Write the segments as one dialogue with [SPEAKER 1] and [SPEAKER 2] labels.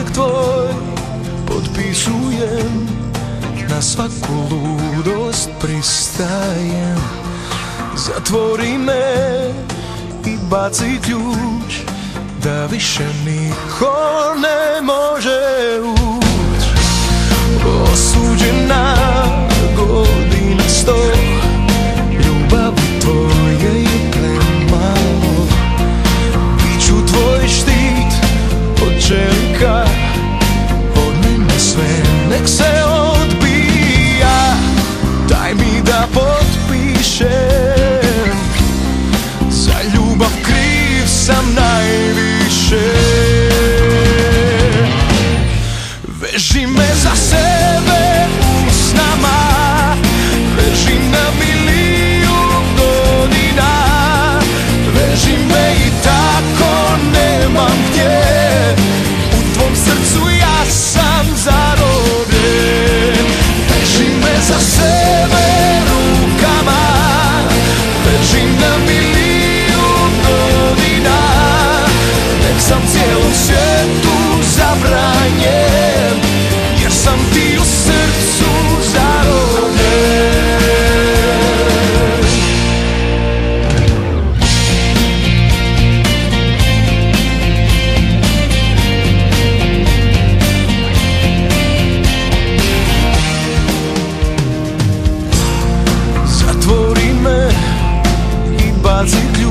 [SPEAKER 1] uvijek tvoj. Potpisujem Na svaku ludost pristajem. Zatvori me I baci ključ Da više niko ne može uć. Osuđena godina sto Ljubavi tvoje je premalo. Biću tvoj štit od čelika I'll take you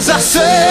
[SPEAKER 1] sensação.